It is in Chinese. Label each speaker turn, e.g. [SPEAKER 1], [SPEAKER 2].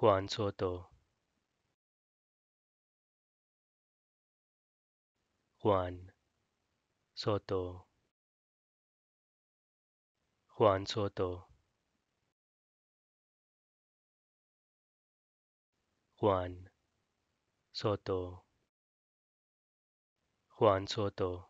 [SPEAKER 1] Juan Soto Juan Soto Juan Soto Juan Soto Juan Soto